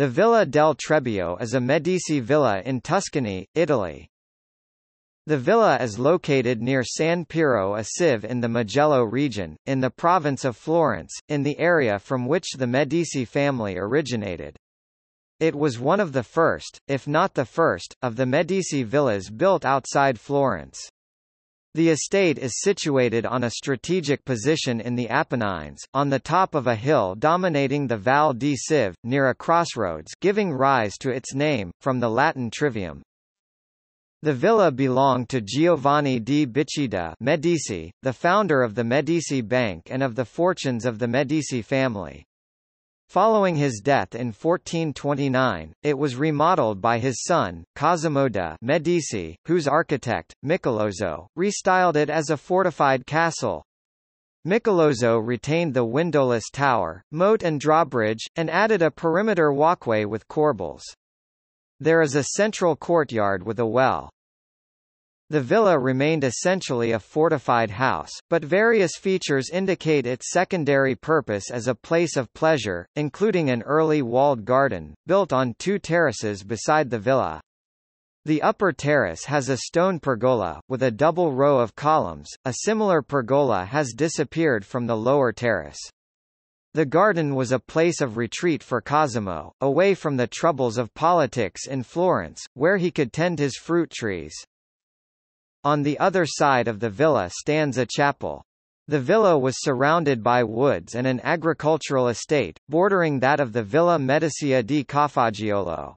The Villa del Trebbio is a Medici villa in Tuscany, Italy. The villa is located near San Piero a Sieve in the Mugello region, in the province of Florence, in the area from which the Medici family originated. It was one of the first, if not the first, of the Medici villas built outside Florence. The estate is situated on a strategic position in the Apennines, on the top of a hill dominating the Val di Sieve, near a crossroads giving rise to its name, from the Latin trivium. The villa belonged to Giovanni di Bicci de' Medici, the founder of the Medici Bank and of the fortunes of the Medici family. Following his death in 1429, it was remodeled by his son, Cosimo de' Medici, whose architect, Michelozzo, restyled it as a fortified castle. Michelozzo retained the windowless tower, moat and drawbridge, and added a perimeter walkway with corbels. There is a central courtyard with a well. The villa remained essentially a fortified house, but various features indicate its secondary purpose as a place of pleasure, including an early walled garden, built on two terraces beside the villa. The upper terrace has a stone pergola, with a double row of columns, a similar pergola has disappeared from the lower terrace. The garden was a place of retreat for Cosimo, away from the troubles of politics in Florence, where he could tend his fruit trees. On the other side of the villa stands a chapel. The villa was surrounded by woods and an agricultural estate, bordering that of the Villa Medicea di Cafaggiolo.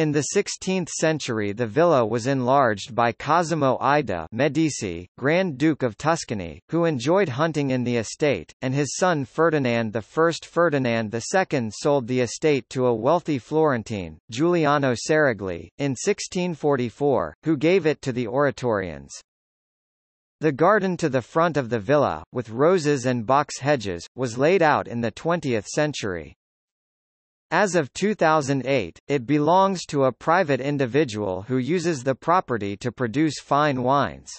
In the 16th century the villa was enlarged by Cosimo I de' Medici, Grand Duke of Tuscany, who enjoyed hunting in the estate, and his son Ferdinand I. Ferdinand II sold the estate to a wealthy Florentine, Giuliano Serragli, in 1644, who gave it to the Oratorians. The garden to the front of the villa, with roses and box hedges, was laid out in the 20th century. As of 2008, it belongs to a private individual who uses the property to produce fine wines.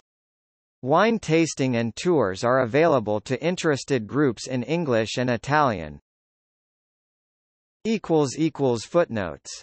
Wine tasting and tours are available to interested groups in English and Italian. Footnotes